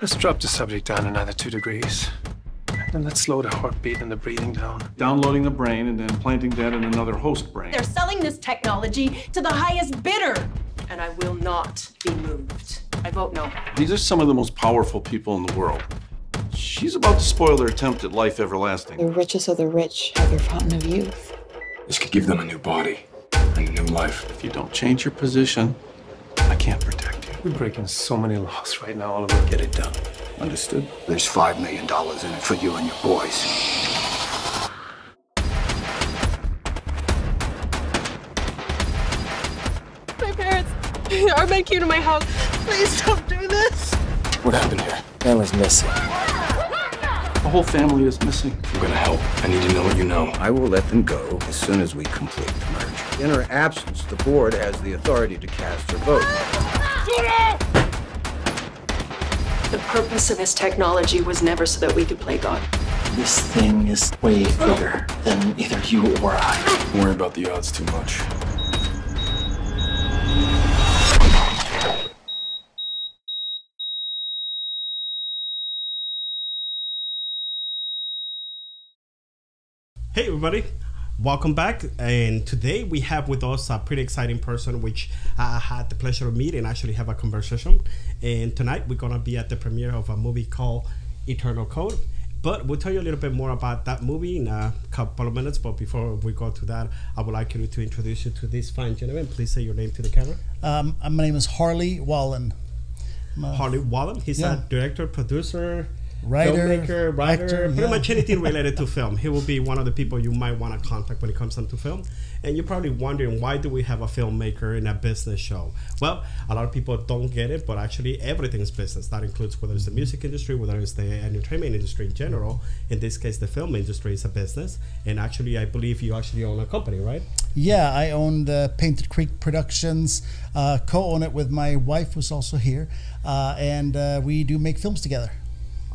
Let's drop the subject down another two degrees. And then let's slow the heartbeat and the breathing down. Downloading the brain and then planting that in another host brain. They're selling this technology to the highest bidder. And I will not be moved. I vote no. These are some of the most powerful people in the world. She's about to spoil their attempt at life everlasting. The richest of the rich have their fountain of youth. This could give them a new body a new life. If you don't change your position, I can't protect you. We're breaking so many laws right now, Oliver. Get it done. Understood? There's five million dollars in it for you and your boys. My parents are men came to my house. Please don't do this. What happened here? Family's missing. The whole family is missing. I'm gonna help. I need to know what you know. I will let them go as soon as we complete the merge. In her absence, the board has the authority to cast her vote. The purpose of this technology was never so that we could play God. This thing is way bigger than either you or I. Don't worry about the odds too much. Hey everybody, welcome back. And today we have with us a pretty exciting person, which I had the pleasure of meeting and actually have a conversation. And tonight we're gonna be at the premiere of a movie called Eternal Code. But we'll tell you a little bit more about that movie in a couple of minutes. But before we go to that, I would like you to introduce you to this fine gentleman. Please say your name to the camera. Um, my name is Harley Wallen. I'm Harley Wallen. He's Yeah. a director, producer, Writer, filmmaker, writer, actor, pretty yeah. much anything related to film. He will be one of the people you might want to contact when it comes down to film. And you're probably wondering why do we have a filmmaker in a business show? Well, a lot of people don't get it, but actually everything's business. That includes whether it's the music industry, whether it's the entertainment industry in general. In this case, the film industry is a business. And actually, I believe you actually own a company, right? Yeah, I own the Painted Creek Productions, uh, co-own it with my wife, who's also here, uh, and uh, we do make films together.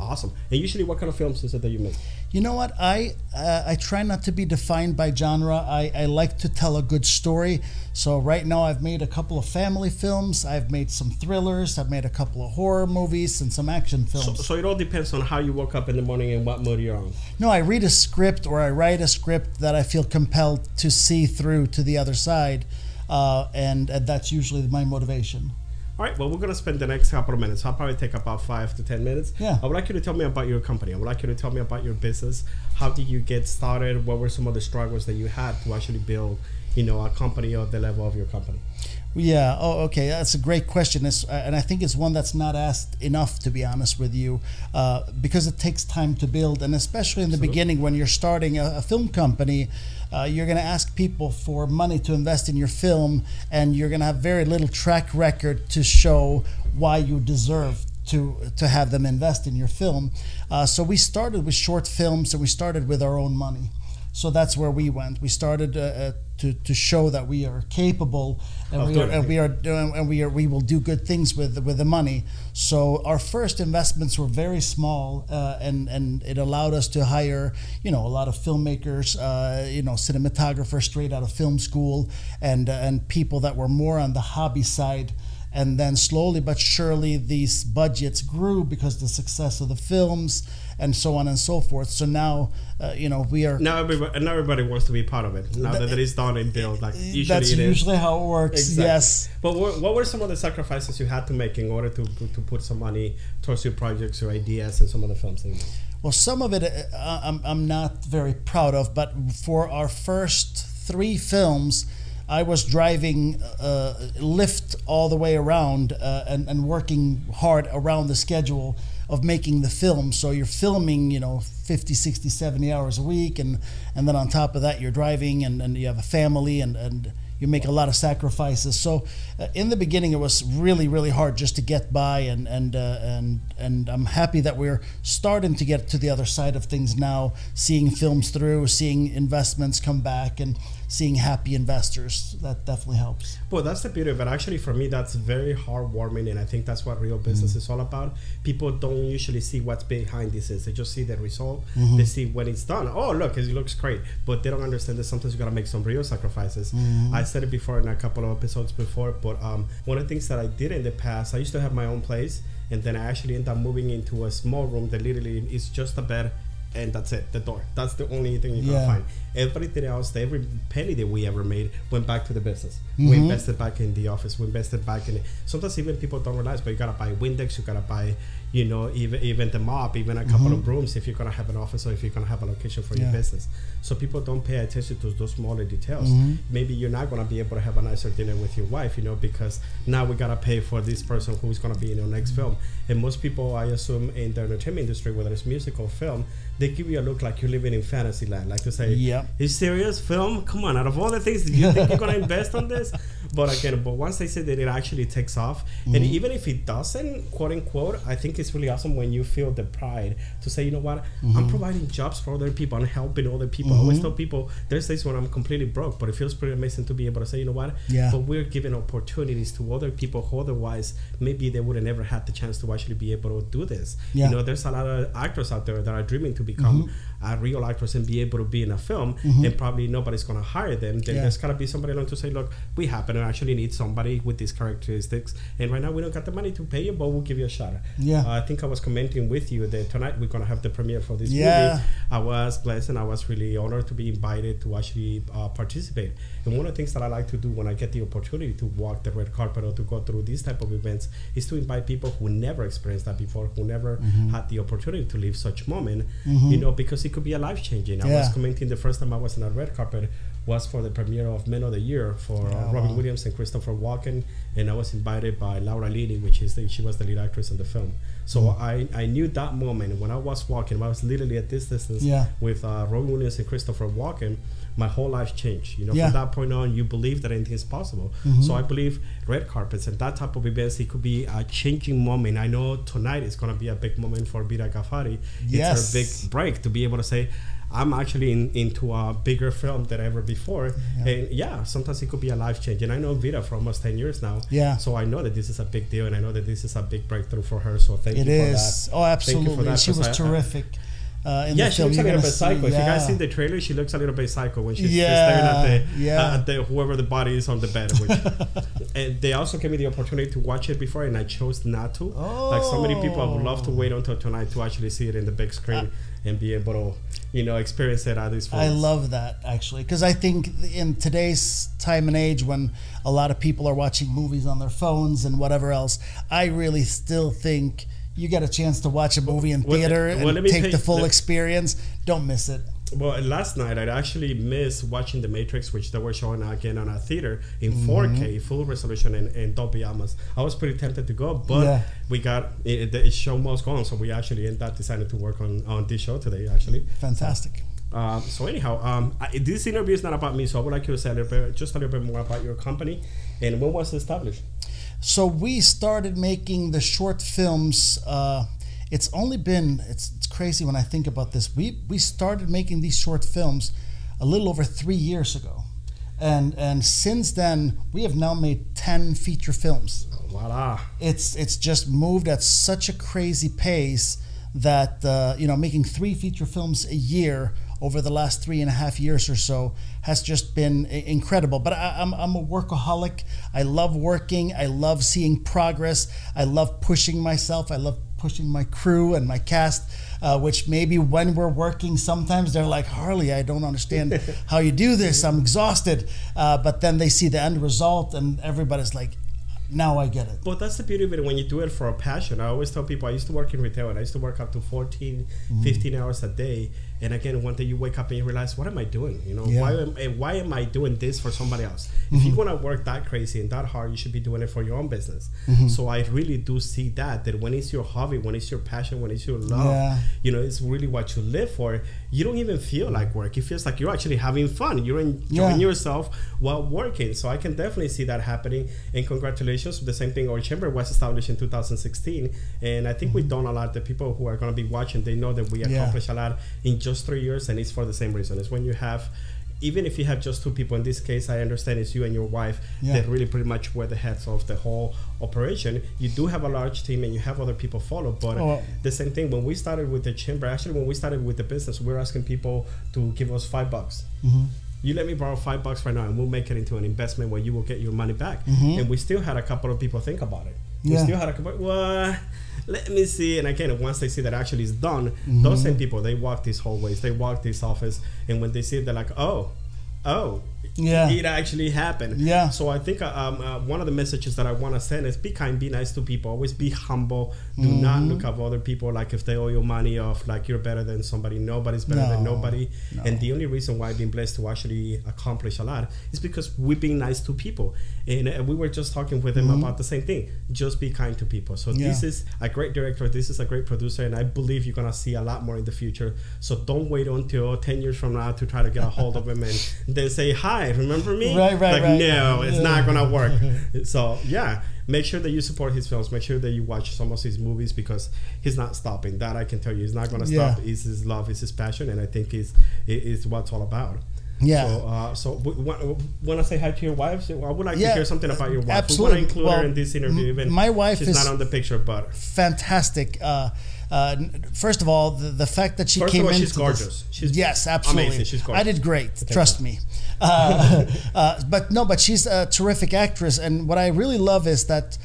Awesome. And usually, what kind of films is it that you make? You know what? I uh, I try not to be defined by genre. I, I like to tell a good story. So right now, I've made a couple of family films. I've made some thrillers. I've made a couple of horror movies and some action So, films. so it all depends on how you woke up in the morning and what mood you're on. No, I read a script or I write a script that I feel compelled to see through to the other side, uh, and, and that's usually my motivation. All right, well, we're going to spend the next couple of minutes. I'll probably take about five to 10 minutes. Yeah. I would like you to tell me about your company. I would like you to tell me about your business. How did you get started? What were some of the struggles that you had to actually build, you know, a company of the level of your company? Yeah. Oh, okay. That's a great question. It's, uh, and I think it's one that's not asked enough, to be honest with you, uh, because it takes time to build, and especially in the beginning when you're starting a, a film company. Uh, you're going to ask people for money to invest in your film, and you're going to have very little track record to show why you deserve to to have them invest in your film. Uh, so we started with short films, and we started with our own money. So that's where we went. We started uh, uh, to, to show that we are capable and we are, and we are doing and we are we will do good things with with the money. So our first investments were very small, uh, and and it allowed us to hire you know a lot of filmmakers, uh, you know cinematographers straight out of film school, and uh, and people that were more on the hobby side. And then slowly but surely, these budgets grew because the success of the films and so on and so forth. So now, uh, you know, we are. Now everybody, and everybody wants to be part of it. Now that, that it's done and built, like usually that's it is. usually how it works. Exactly. Yes. But what, what were some of the sacrifices you had to make in order to, to put some money towards your projects, your ideas, and some of the films? Well, some of it uh, I'm, I'm not very proud of, but for our first three films, I was driving uh, Lyft all the way around uh, and, and working hard around the schedule of making the film. So you're filming, you know, 50, 60, 70 hours a week. And, and then on top of that, you're driving and, and you have a family and, and you make a lot of sacrifices. So uh, in the beginning, it was really, really hard just to get by, and and uh, and and I'm happy that we're starting to get to the other side of things now, seeing films through, seeing investments come back, and seeing happy investors. That definitely helps. Well, that's the beauty of it. Actually, for me, that's very heartwarming, and I think that's what real business mm-hmm. is all about. People don't usually see what's behind this is; they just see the result. Mm-hmm. They see when it's done. Oh, look, it looks great, but they don't understand that sometimes you gotta make some real sacrifices. Mm-hmm. I said it before in a couple of episodes before, but um, one of the things that I did in the past, I used to have my own place. and then I actually end up moving into a small room that literally is just a bed and that's it, the door. That's the only thing you're Yeah. gonna find. Everything else, every penny that we ever made went back to the business. We Mm-hmm. invested back in the office. We invested back in it. Sometimes even people don't realize, but you gotta buy Windex. You gotta buy, you know, even even the mop, even a couple of brooms if you're gonna have an office or if you're gonna have a location for your Mm-hmm. Business. So people don't pay attention to those smaller details. Mm-hmm. Maybe you're not gonna be able to have a nicer dinner with your wife, you know, because now we gotta pay for this person who's gonna be in your next film. And most people, I assume, in the entertainment industry, whether it's music or film, they give you a look like you're living in fantasy land, like to say, Yeah. "You serious? Film? Come on! Out of all the things, do you think you're gonna invest on this?" But again, but once they say that it actually takes off, and Mm-hmm. even if it doesn't, quote unquote, I think it's really awesome when you feel the pride to say, you know what, Mm-hmm. I'm providing jobs for other people, I'm helping other people. I always tell people there's days when I'm completely broke, but it feels pretty amazing to be able to say, you know what, Yeah. but we're giving opportunities to other people who otherwise maybe they would have never had the chance to actually be able to do this. Yeah. Mm-hmm. You know, there's a lot of actors out there that are dreaming to become a real actors and be able to be in a film, and probably nobody's going to hire them. Then Yeah. there's got to be somebody along to say, look, we happen to actually need somebody with these characteristics, and right now we don't got the money to pay you, but we'll give you a shot. Yeah. Uh, I think I was commenting with you that tonight we're going to have the premiere for this Yeah. movie. I was blessed and I was really honored to be invited to actually uh, participate. And one of the things that I like to do when I get the opportunity to walk the red carpet or to go through these type of events is to invite people who never experienced that before, who never Mm-hmm. had the opportunity to live such moment. You know, because it could be a life changing. I was commenting the first time I was on a red carpet was for the premiere of Man of the Year for uh, Oh, Robin wow. Williams and Christopher Walken, and I was invited by Laura Linney, which is the, she was the lead actress in the film. So Mm. I, I knew that moment when I was walking, I was literally at this distance Yeah. with uh, Robin Williams and Christopher Walken. My whole life changed. You know, Yeah. from that point on, you believe that anything is possible. Mm-hmm. So I believe red carpets and that type of events, it could be a changing moment. I know tonight is going to be a big moment for Vida Ghaffari. It's Yes. her big break to be able to say, I'm actually in, into a bigger film than ever before. And yeah, sometimes it could be a life change. And I know Vida for almost 10 years now. Yeah. So I know that this is a big deal and I know that this is a big breakthrough for her. So thank It you for is. that. Oh, Thank you for absolutely. that, She was I- I- terrific. Uh, in yeah, the she film. looks a little bit psycho. see- If you guys yeah. see the trailer, she looks a little bit psycho when she's Yeah, staring at the, yeah. uh, at the whoever the body is on the bed. Which, and they also gave me the opportunity to watch it before, and I chose not to. Like so many people, I would love to wait until tonight to actually see it in the big screen and be able to, you know, experience it at this. I love that actually because I think in today's time and age when a lot of people are watching movies on their phones and whatever else, I really still think you get a chance to watch a movie in theater well, let and take the full experience. Don't miss it. Well, last night I actually missed watching The Matrix, which they were showing again on a theater in Mm-hmm. 4K, full resolution, and, and Dolby Atmos. I was pretty tempted to go, but Yeah. we got it, the show must go on, so we actually ended up deciding to work on, on this show today, actually. Fantastic. Um, so anyhow, um, I, this interview is not about me, so I would like you to say a little bit, just a little bit more about your company and when was it established. So we started making the short films. Uh, it's only been it's, it's crazy when I think about this. We we started making these short films a little over three years ago, and and since then we have now made ten feature films. Voila! It's it's just moved at such a crazy pace that uh, you know making three feature films a year over the last three and a half years or so has just been incredible. But I, I'm, I'm a workaholic. I love working. I love seeing progress. I love pushing myself. I love pushing my crew and my cast. Uh, which maybe when we're working, sometimes they're like, Harley, I don't understand how you do this. I'm exhausted. Uh, but then they see the end result, and everybody's like, now I get it. But that's the beauty of it when you do it for a passion. I always tell people I used to work in retail and I used to work up to 14, Mm-hmm. 15 hours a day. And again, one day you wake up and you realize, what am I doing? You know, Yeah. why am and why am I doing this for somebody else? If Mm-hmm. you want to work that crazy and that hard, you should be doing it for your own business. Mm-hmm. So I really do see that that when it's your hobby, when it's your passion, when it's your love, Yeah. you know, it's really what you live for. You don't even feel like work. It feels like you're actually having fun. You're enjoying Yeah. yourself while working. So I can definitely see that happening. And congratulations. The same thing, our chamber was established in 2016. And I think we've done a lot. The people who are going to be watching, they know that we accomplished a lot in just three years. And it's for the same reason. It's when you have, even if you have just two people, in this case, I understand it's you and your wife Yeah. that really pretty much were the heads of the whole operation. You do have a large team and you have other people follow. But Oh. the same thing, when we started with the chamber, actually, when we started with the business, we are asking people to give us five bucks Mm-hmm. you let me borrow five bucks right now and we'll make it into an investment where you will get your money back. And we still had a couple of people think about it. We Mm-hmm. Yeah. still had a couple, well, let me see. And again, once they see that actually is done, those mm-hmm. same people they walk these hallways, they walk this office, and when they see it, they're like, oh, oh, Yeah. it actually happened. Yeah. So I think uh, um, uh, one of the messages that I want to send is be kind, be nice to people, always be humble. Do not Mm-hmm. look up other people like if they owe you money off like you're better than somebody. Nobody's better than No, nobody. And the only reason why I've been blessed to actually accomplish a lot is because we've been nice to people. And uh, we were just talking with him about the same thing. Just be kind to people. So Mm-hmm. Yeah. this is a great director. This is a great producer, and I believe you're gonna see a lot more in the future. So don't wait until ten years from now to try to get a hold of him and then say hi. Remember me? Right, right, like, right. No, it's not gonna work. so yeah, make sure that you support his films. Make sure that you watch some of his movies because he's not stopping. That I can tell you, he's not gonna Yeah. stop. It's his love, it's his passion, and I think is is what it's all about. Yeah. So, uh, so want to say hi to your wife? I would like Yeah, to hear something about your wife. absolutely. We want to include her Well, in this interview. Even my wife she's is- not on the picture, but fantastic. Uh, uh, first of all, the, the fact that she First came into she's this- She's yes, absolutely. amazing. She's I did great. Trust me. Uh, uh, but no, but she's a terrific actress, and what I really love is that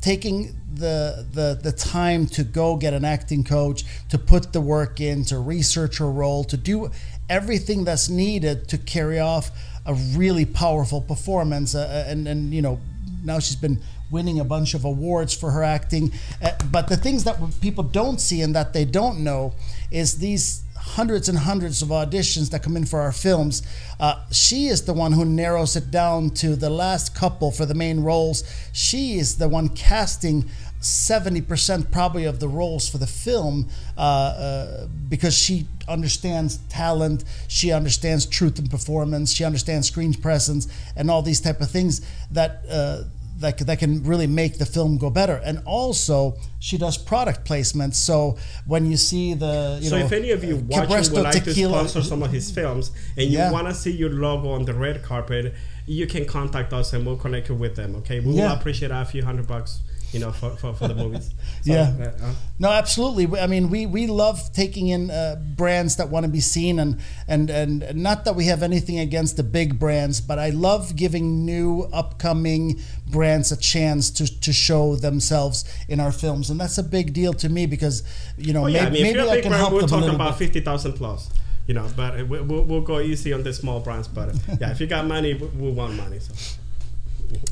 taking the the the time to go get an acting coach, to put the work in, to research her role, to do everything that's needed to carry off a really powerful performance, uh, and and you know now she's been winning a bunch of awards for her acting. Uh, but the things that people don't see and that they don't know is these hundreds and hundreds of auditions that come in for our films. Uh, she is the one who narrows it down to the last couple for the main roles. She is the one casting 70% probably of the roles for the film uh, uh, because she understands talent she understands truth and performance she understands screen presence and all these type of things that uh, that, that can really make the film go better and also she does product placement so when you see the you so know if any of you uh, watching Cabresto would like tequila- to sponsor some of his films and you Yeah. want to see your logo on the red carpet, you can contact us and we'll connect you with them. Okay, we Yeah. will appreciate a few hundred bucks, you know, for, for, for the movies. So, Yeah. uh, uh, No, absolutely. I mean, we, we love taking in uh, brands that want to be seen, and, and and not that we have anything against the big brands, but I love giving new upcoming brands a chance to, to show themselves in our films, and that's a big deal to me because you know Oh yeah, may- I mean, maybe I can brand, help we're talking about fifty thousand plus. You know, but uh, we- we'll, we'll go easy on the small brands. But yeah, if you got money, we, we want money. So.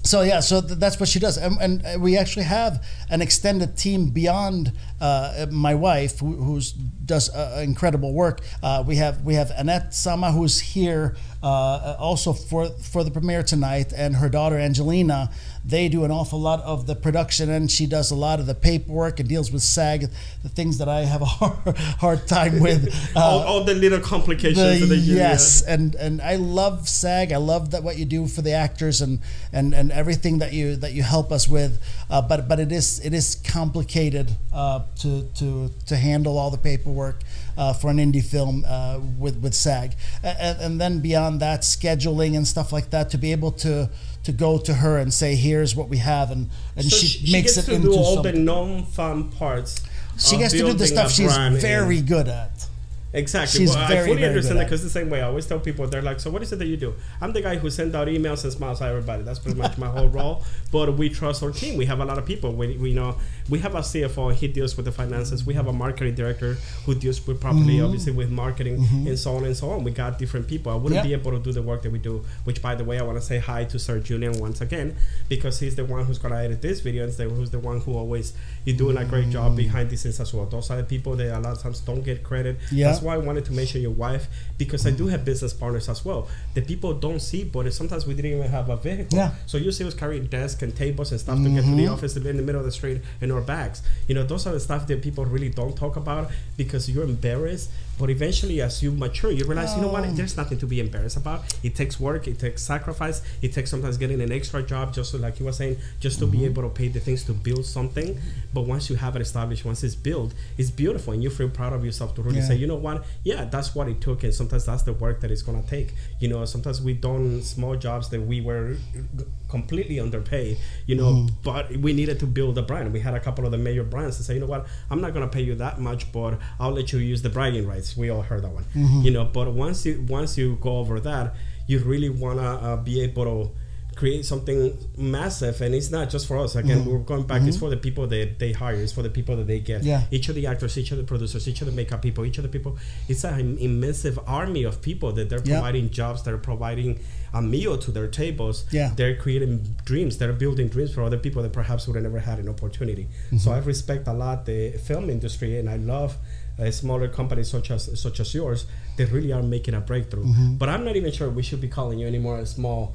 So yeah, so th- that's what she does, and, and uh, we actually have an extended team beyond uh, my wife, who who's, does uh, incredible work. Uh, we have we have Annette Cama, who's here uh, also for for the premiere tonight, and her daughter Angelina. They do an awful lot of the production, and she does a lot of the paperwork and deals with SAG, the things that I have a hard, hard time with. Uh, all, all the little complications. the- you, yes, and and I love SAG. I love that what you do for the actors and and and everything that you that you help us with. Uh, but but it is it is complicated uh, to to to handle all the paperwork. Uh, for an indie film uh, with with SAG, and, and then beyond that, scheduling and stuff like that, to be able to to go to her and say, "Here's what we have," and and So she, she, makes gets it to into do all something. the non-fun parts. she gets to do the stuff she's brand very good at. Exactly. She's well, I fully very understand that because the same way I always tell people they're like, so what is it that you do? I'm the guy who sends out emails and smiles at everybody. That's pretty much my whole role. But we trust our team. We have a lot of people. We, we know we have a CFO. He deals with the finances. We have a marketing director who deals with properly, Mm-hmm. obviously with marketing and so on and so on. We got different people. I wouldn't Yeah. be able to do the work that we do. Which, by the way, I want to say hi to Sir Julian once again because he's the one who's gonna edit this video and who's the one who always you're doing a great job behind the scenes as well. Those are the people that a lot of times don't get credit. Yeah. Why I wanted to mention your wife because I do have business partners as well. The people don't see, but sometimes we didn't even have a vehicle. Yeah. So you see us carrying desks and tables and stuff to get to the mm-hmm. office in the middle of the street in our bags. You know, those are the stuff that people really don't talk about because you're embarrassed. But eventually, as you mature, you realize, you know what? Oh. There's nothing to be embarrassed about. It takes work. It takes sacrifice. It takes sometimes getting an extra job, just so, like you were saying, just to be mm-hmm. able to pay the things to build something. But once you have it established, once it's built, it's beautiful, and you feel proud of yourself to really Yeah. say, you know what? Yeah, that's what it took, and sometimes that's the work that it's gonna take. You know, sometimes we've done small jobs that we were completely underpaid. You know, Mm-hmm. but we needed to build a brand. We had a couple of the major brands to say, you know what? I'm not gonna pay you that much, but I'll let you use the bragging rights. We all heard that one. Mm-hmm. You know, but once you once you go over that, you really wanna uh, be able to create something massive and it's not just for us. Again mm-hmm. we're going back it's mm-hmm. for the people that they hire it's for the people that they get. Yeah. each of the actors each of the producers each of the makeup people each of the people. It's an immense army of people that they're Yeah. providing jobs they're providing a meal to their tables. Yeah. they're creating dreams they're building dreams for other people that perhaps would have never had an opportunity. Mm-hmm. So i respect a lot the film industry and i love uh, smaller companies such as such as yours they really are making a breakthrough. But i'm not even sure we should be calling you anymore a small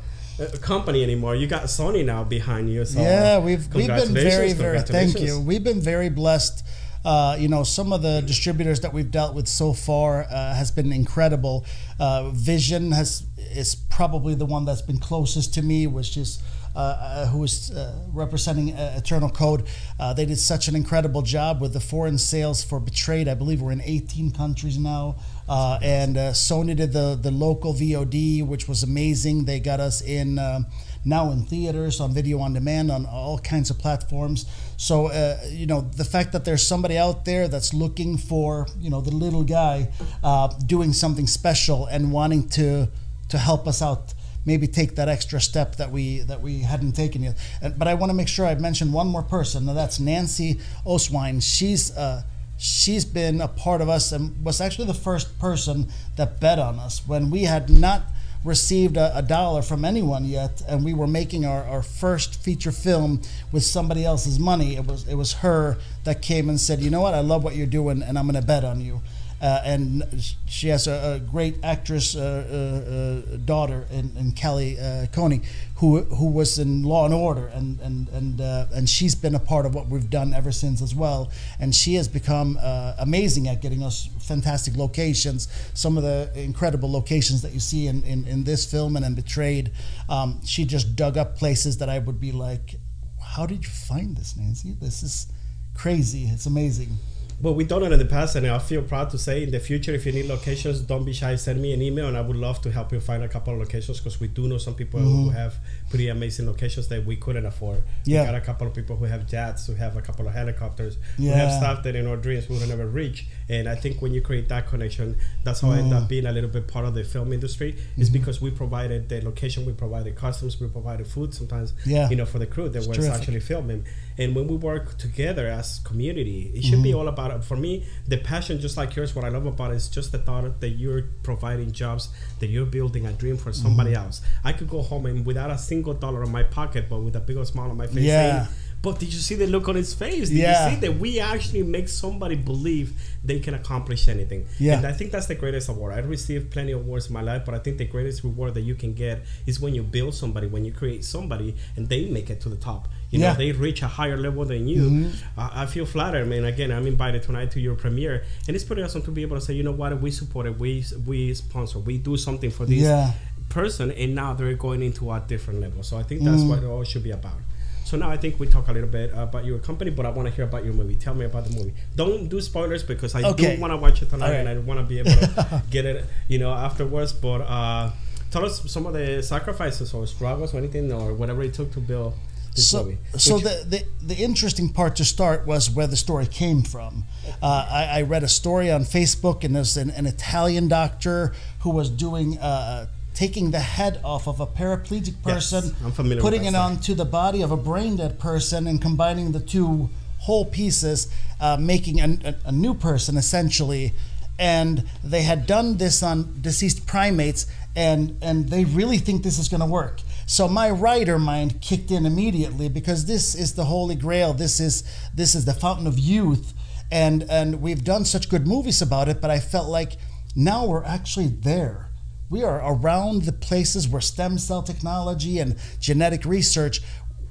company anymore you got sony now behind you so yeah, we've we've been very very thank you. We've been very blessed. Uh, you know, some of the distributors that we've dealt with so far uh, has been incredible. Uh, Vision has is probably the one that's been closest to me, which is. Uh, uh, who is uh, representing uh, Eternal Code? Uh, they did such an incredible job with the foreign sales for Betrayed. I believe we're in 18 countries now, uh, and uh, Sony did the the local VOD, which was amazing. They got us in um now in theaters, on video on demand, on all kinds of platforms. So uh, you know the fact that there's somebody out there that's looking for you know the little guy uh, doing something special and wanting to to help us out. Maybe take that extra step that we that we hadn't taken yet. But I want to make sure I mention one more person. that's Nancy Oswine. She's uh, she's been a part of us and was actually the first person that bet on us when we had not received a, a dollar from anyone yet and we were making our, our first feature film with somebody else's money. It was it was her that came and said you know what? I love what you're doing and i'm going to bet on you uh, and she has a, a great actress uh, uh, uh, daughter in, in Kelly uh, Coney, who who was in Law and Order, and and and uh, and she's been a part of what we've done ever since as well. And she has become uh, amazing at getting us fantastic locations. Some of the incredible locations that you see in in, in this film and in Betrayed. Um, she just dug up places that I would be like, "How did you find this, Nancy? This is crazy. It's amazing." But we've done it in the past, and I feel proud to say in the future, if you need locations, don't be shy. Send me an email, and I would love to help you find a couple of locations because we do know some people who mm-hmm. have pretty amazing locations that we couldn't afford. Yeah. We got a couple of people who have jets, who have a couple of helicopters, who have stuff that in our dreams we would never reach. And I think when you create that connection, that's how I end up being a little bit part of the film industry. Is because we provided the location, we provided costumes, we provided food sometimes. Yeah. You know, for the crew that was terrific. actually filming. And when we work together as community, it should be Mm-hmm. all about for me the passion, just like yours. What I love about it is just the thought that you're providing jobs, that you're building a dream for somebody Mm-hmm. else. I could go home and without a single dollar in my pocket, but with a big old smile on my face, Yeah. saying, "But did you see the look on his face? Did Yeah. you see that we actually make somebody believe they can accomplish anything?" Yeah. And I think that's the greatest award. I received plenty of awards in my life, but I think the greatest reward that you can get is when you build somebody, when you create somebody, and they make it to the top. You Yeah. know, they reach a higher level than you. Mm-hmm. I, I feel flattered, man. Again, I'm invited tonight to your premiere, and it's pretty awesome to be able to say, you know what, we support it, we we sponsor, we do something for this Yeah. Person, and now they're going into a different level. So I think that's what it all should be about. So now I think we talk a little bit about your company, but I want to hear about your movie. Tell me about the movie. Don't do spoilers because I Okay. do want to watch it tonight, right. and I want to be able to get it, you know, afterwards. But uh, tell us some of the sacrifices or struggles or anything or whatever it took to build this so, movie. so the, the the interesting part to start was where the story came from. Uh, I, I read a story on Facebook, and there's an, an Italian doctor who was doing uh, taking the head off of a paraplegic Yes, person, I'm familiar putting it onto the body of a brain dead person, and combining the two whole pieces, uh, making a, a, a new person essentially. And they had done this on deceased primates, and and they really think this is going to work. So my writer mind kicked in immediately because this is the holy grail. This is this is the fountain of youth, and and we've done such good movies about it. But I felt like now we're actually there. We are around the places where stem cell technology and genetic research,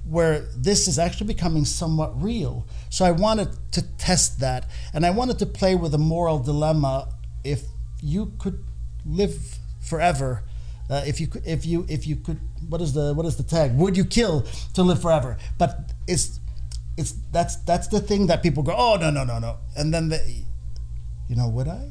where this is actually becoming somewhat real. So I wanted to test that, and I wanted to play with a moral dilemma. If you could live forever, uh, if you could, if you if you could, what is the what is the tag? Would you kill to live forever? But it's it's that's that's the thing that people go, oh no no no no, and then they you know, would I?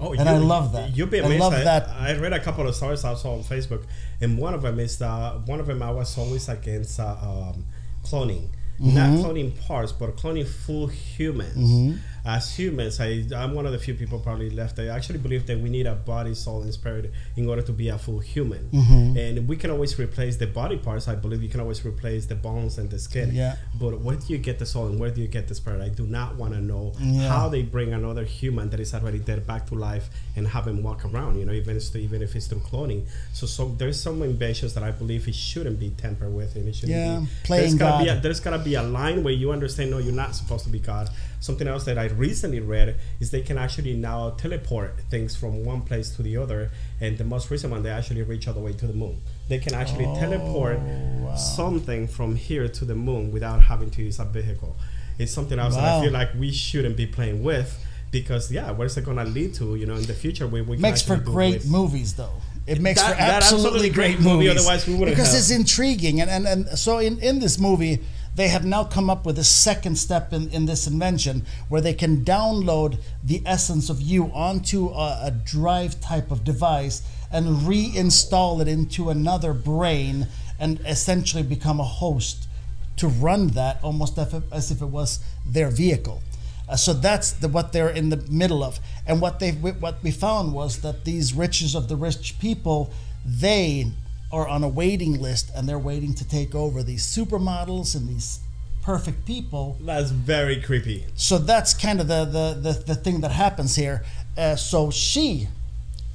Oh, And I love that. You'll be I amazed. love I, that. I read a couple of stories I saw on Facebook, and one of them is uh, one of them I was always against uh, um, cloning. not cloning parts, but cloning full humans. As humans, I, I'm one of the few people probably left. I actually believe that we need a body, soul, and spirit in order to be a full human. Mm-hmm. And we can always replace the body parts. I believe you can always replace the bones and the skin. Yeah. But where do you get the soul and where do you get the spirit? I do not want to know Yeah. how they bring another human that is already dead back to life and have him walk around. You know, even if, even if it's through cloning. So, so there's some inventions that I believe it shouldn't be tampered with, and it shouldn't Yeah, be. playing there's gotta be God. a, there's gotta be a line where you understand. No, you're not supposed to be God. Something else that I recently read is they can actually now teleport things from one place to the other, and the most recent one they actually reach all the way to the moon. They can actually oh, teleport Oh, something from here to the moon without having to use a vehicle. It's something else that I feel like we shouldn't be playing with because yeah, where's it gonna lead to? You know, in the future, we, we can makes for great movies though it makes That- for absolutely, absolutely great great movie, otherwise we wouldn't because have. it's intriguing and, and and so in in this movie they have now come up with a second step in, in this invention where they can download the essence of you onto a, a drive type of device and reinstall it into another brain and essentially become a host to run that almost as if, it was their vehicle. Uh, so that's the, what they're in the middle of. And what they what we found was that these riches of the rich people, they are on a waiting list and they're waiting to take over these supermodels and these perfect people. That's very creepy. So that's kind of the the the, the thing that happens here. Uh, so she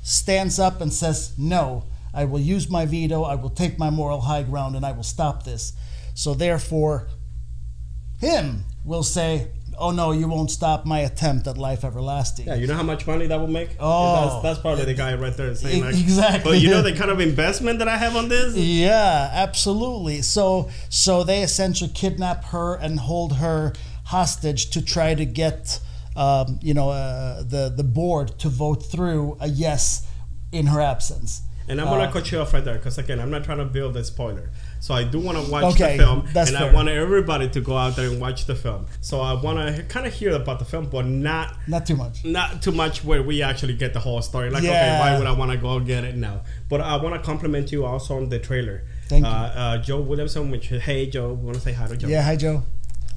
stands up and says, "No, I will use my veto. I will take my moral high ground, and I will stop this." So therefore, him will say, "Oh no, you won't stop my attempt at life everlasting." Yeah, you know how much money that will make? Oh. that's, that's probably the guy right there saying like, Exactly. But you know the kind of investment that I have on this? Yeah, absolutely. So so they essentially kidnap her and hold her hostage to try to get um, you know uh, the the board to vote through a yes in her absence. And I'm gonna Uh, cut you off right there because again, I'm not trying to build a spoiler. So I do want to watch Okay, the film, and fair. I want everybody to go out there and watch the film. So I want to kind of hear about the film, but not Not too much. not too much where we actually get the whole story. Like, okay, why would I want to go get it now? But I want to compliment you also on the trailer. Thank uh, you. Uh, Joe Williamson, which hey Joe, we want to say hi to Joe. Yeah, hi Joe.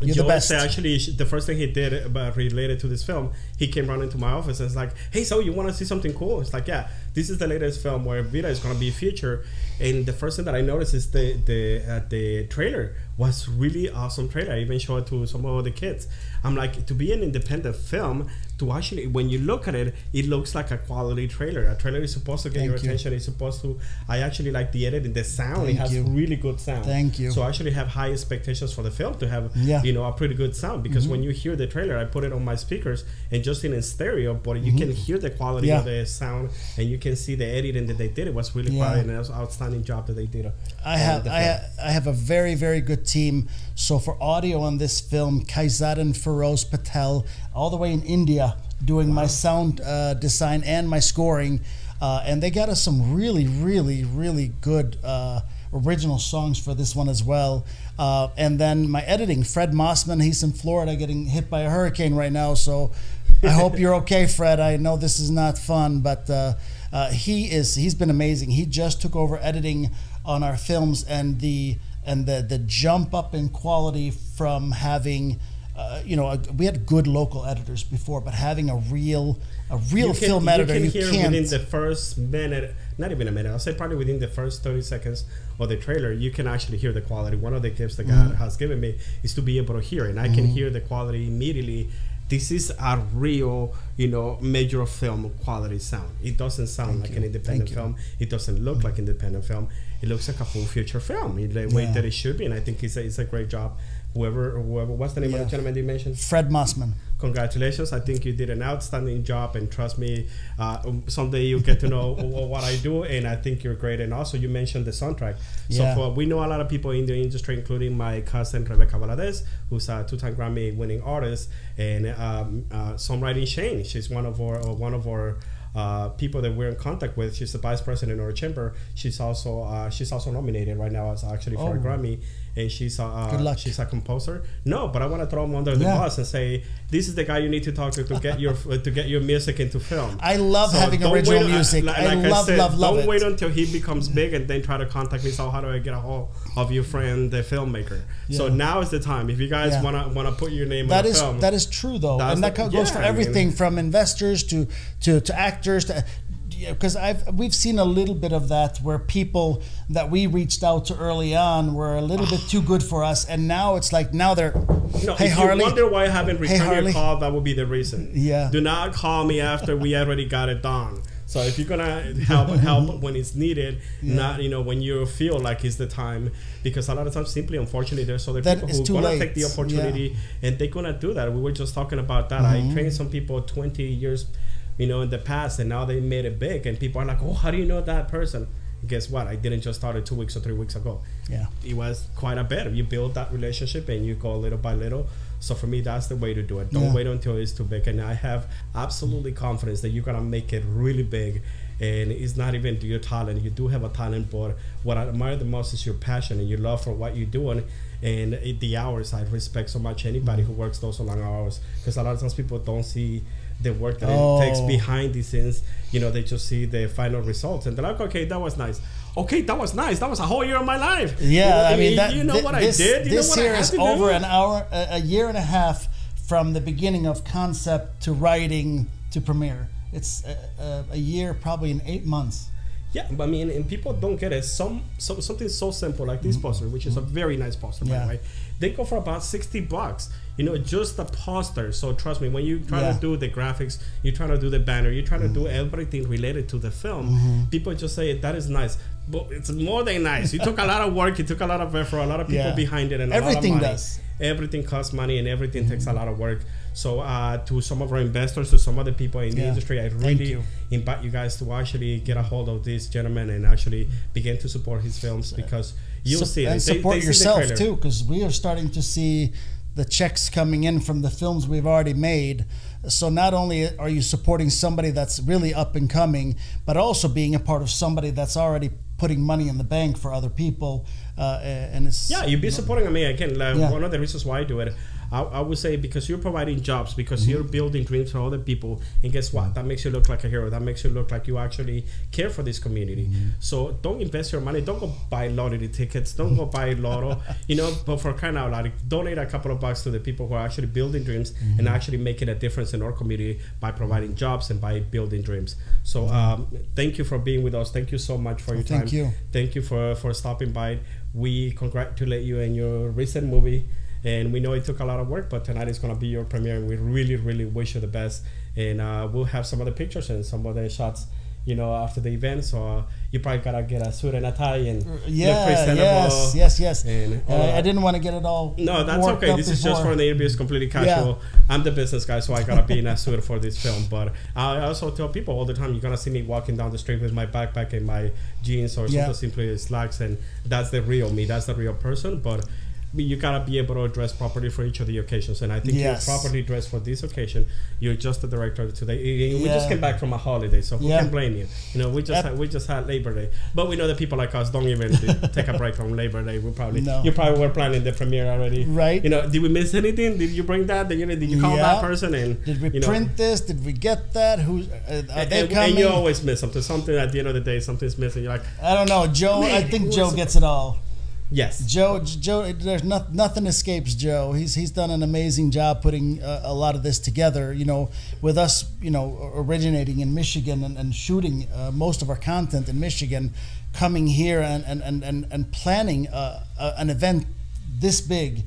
You're Joe the best. actually the first thing he did about related to this film, he came running to my office and was like, "Hey, so you want to see something cool?" It's like, "Yeah, this is the latest film where Vida is going to be featured." And the first thing that I noticed is the the uh, the trailer was really awesome trailer. I even showed it to some of the kids. I'm like, to be an independent film, to actually when you look at it, it looks like a quality trailer. A trailer is supposed to get Thank your you. attention. It's supposed to. I actually like the editing, the sound. it has you. really good sound. Thank you. So I actually have high expectations for the film to have Yeah. you know a pretty good sound because Mm-hmm. when you hear the trailer, I put it on my speakers and just in, in stereo, but you can hear the quality Mm-hmm. Yeah. of the sound and you can see the editing that they did. It was really Yeah. quality and it was an outstanding job that they did. I have I, film. ha- I have a very very good team. So for audio on this film, Kaizadan Feroz Patel, all the way in India, doing my sound uh, design and my scoring, uh, and they got us some really really really good uh, original songs for this one as well. Uh, and then my editing, Fred Mossman, he's in Florida getting hit by a hurricane right now, so I hope you're okay, Fred. I know this is not fun, but uh, uh, he is. He's been amazing. He just took over editing on our films, and the and the the jump up in quality from having. Uh, you know, a, we had good local editors before, but having a real, a real You can, film you editor, can you, hear can't. within the first minute, not even a minute. I'll say probably within the first thirty seconds of the trailer, you can actually hear the quality. One of the gifts that Mm-hmm. God has given me is to be able to hear, it. and I can hear the quality immediately. This is a real, you know, major film quality sound. It doesn't sound like an independent Thank you. film. It doesn't look like an independent film. It looks like a full feature film in the way Yeah. that it should be, and I think it's a, it's a great job. Whoever, whoever, what's the name of the gentleman you mentioned? Fred Mossman. congratulations i think you did an outstanding job and trust me uh, someday you'll get to know what i do and i think you're great and also you mentioned the soundtrack so Yeah. for we know a lot of people in the industry including my cousin rebecca valadez who's a two-time grammy winning artist and um, uh, songwriting shane she's one of our uh, one of our uh, people that we're in contact with. She's the vice president of our chamber. She's also uh, she's also nominated right now as actually for a Oh. Grammy. And she's a uh, Good luck. she's a composer. No, but I want to throw him under the Yeah. bus and say this is the guy you need to talk to to get your to get your music into film. I love having don't original wait- music. like- I like love, love, love Don't it. wait until he becomes big and then try to contact me. So how do I get a hold of your friend, the filmmaker? So now is the time. If you guys Yeah. wanna wanna put your name that on is, film, that is true though, and that the- goes yeah, for I mean- everything from investors to to to actors to. Because I've we've seen a little bit of that where people that we reached out to early on were a little bit too good for us, and now it's like now they're No, hey if Harley, you wonder why I haven't returned Harley. your call, that would be the reason. Yeah. Do not call me after we already got it done. So if you're gonna help help when it's needed, not you know when you feel like it's the time, because a lot of times simply unfortunately there's other That people who gonna late. take the opportunity and they're gonna do that. We were just talking about that. Mm-hmm. I trained some people 20 years, you know, in the past, and now they made it big, and people are like, oh, how do you know that person? Guess what? I didn't just start it two weeks or three weeks ago yeah. it was quite a bit. You build that relationship and you go little by little. So for me, that's the way to do it. Don't Yeah. wait until it's too big. And I have absolutely confidence that you're gonna make it really big. And it's not even your talent. You do have a talent, but what I admire the most is your passion and your love for what you're doing. And it, the hours, I respect so much anybody who works those long hours because a lot of times people don't see the work that Oh. it takes oh. behind the scenes. You know, they just see the final results and they're like, okay, that was nice. Okay, that was nice. That was a whole year of my life. Yeah, You know, I mean, that, you know thi- what this, I did. You this know what here I had is over do? an hour, a, year and a half from the beginning of concept to writing to premiere. It's a, a, a year, probably in eight months. Yeah, but I mean, and people don't get it. Some, some something so simple like this poster, which is a very nice poster, by Mm-hmm. The way. They go for about sixty bucks. You know, just the poster. So trust me, when you try Yeah. Mm-hmm. to do the graphics, you try to do the banner, you try to do everything related to the film. People just say that is nice, but it's more than nice. You took a lot of work, you took a lot of effort, a lot of people Yeah. behind it, and Everything a lot of money. does. Everything costs money, and everything takes a lot of work. So, uh, to some of our investors, to some other people in the Yeah. industry, I really you. invite you guys to actually get a hold of this gentleman and actually begin to support his films because you'll Sup- see and They- support they see the yourself too, because we are starting to see the checks coming in from the films we've already made. So not only are you supporting somebody that's really up and coming, but also being a part of somebody that's already putting money in the bank for other people. Uh, and it's Yeah, you'd be supporting me again. Like Yeah. One of the reasons why I do it, I, I would say because you're providing jobs, because Mm-hmm. you're building dreams for other people, and guess what? That makes you look like a hero. That makes you look like you actually care for this community. Mm-hmm. So don't invest your money. Don't go buy lottery tickets. Don't go buy lotto. you know, but for crying out loud, donate a couple of bucks to the people who are actually building dreams Mm-hmm. and actually making a difference in our community by providing jobs and by building dreams. So um, thank you for being with us. Thank you so much for your Mm-hmm. thank time. you. Thank you for for stopping by. We congratulate you in your recent movie, and we know it took a lot of work, but tonight is gonna be your premiere, and we really, really wish you the best. And uh, we'll have some of the pictures and some of the shots, you know, after the event. So uh, you probably gotta get a suit and a tie and look yeah, presentable. yes, yes, yes. And Uh, all I didn't want to get it all. No, that's okay. This is just before. for the interview. It's completely casual. Yeah. I'm the business guy, so I gotta be in a suit for this film. But I also tell people all the time, you're gonna see me walking down the street with my backpack and my jeans or Yeah. something simply slacks, and that's the real me. That's the real person. But you gotta be able to dress properly for each of the occasions, and I think Yes. you're properly dressed for this occasion. You're just the director today. We just came back from a holiday, so who Yeah. can blame you? You know, we just Yep. had, we just had Labor Day, but we know that people like us don't even take a break from Labor Day. We probably No. you probably were planning the premiere already, Right. You know, did we miss anything? Did you bring that? Did you, did you call Yeah. that person? And Did we you know, print this? Did we get that? Who uh, are And, they and- coming? and you always miss something. Something at the end of the day, something's missing. You're like, I don't know, Joe. I think Joe gets it all. Yes, Joe, Joe, there's not, nothing escapes Joe. He's he's done an amazing job putting uh, a lot of this together. You know, with us, you know, originating in Michigan and, and shooting uh, most of our content in Michigan, coming here and and and and, planning uh, uh, an event this big,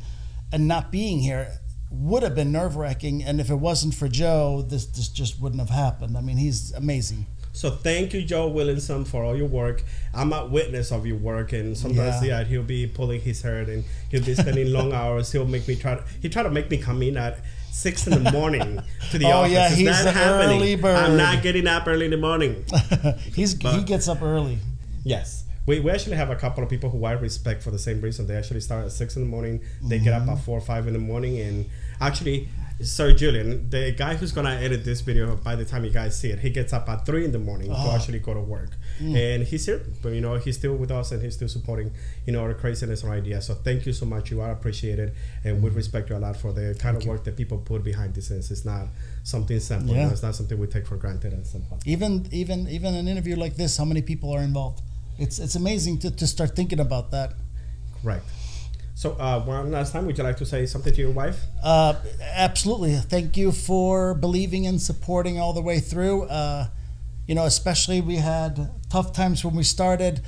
and not being here would have been nerve wracking. And if it wasn't for Joe, this this just wouldn't have happened. I mean, he's amazing. So thank you, Joe Williamson, for all your work. I'm a witness of your work, and sometimes Yeah. yeah, he'll be pulling his hair and he'll be spending long hours. He'll make me try. To, he try to make me come in at six in the morning to the Oh, office. yeah, It's he's not happening. early bird. I'm not getting up early in the morning. he's he gets up early. Yes. We, we actually have a couple of people who I respect for the same reason. They actually start at six in the morning. They get up mm-hmm. at four or five in the morning, and actually, So Julian, the guy who's gonna edit this video by the time you guys see it, he gets up at three in the morning to Oh. actually go to work, mm. and he's here. But you know, he's still with us and he's still supporting you know our craziness and ideas. So thank you so much. You are appreciated, and we mm. respect you a lot for the kind of work that people put behind this. scenes. It's not something simple. you know, it's not something we take for granted and simple. even even even an interview like this how many people are involved it's it's amazing to, to start thinking about that Right. So uh, one last time, would you like to say something to your wife? uh, absolutely thank you for believing and supporting all the way through uh, you know especially we had tough times when we started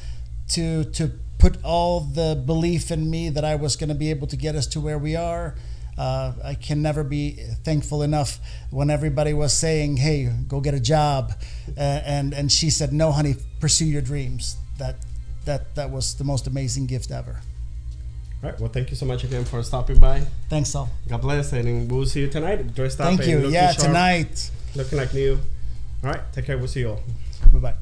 to to put all the belief in me that i was going to be able to get us to where we are uh, I can never be thankful enough when everybody was saying, "Hey, go get a job," uh, and and she said, "No, honey, pursue your dreams." That that that was the most amazing gift ever. All right. Well, thank you so much again for stopping by. Thanks, Sal. God bless, and we'll see you tonight. Dressed up Thank you. Yeah, sharp, tonight. looking like new. All right. Take care. We'll see you all. Bye bye.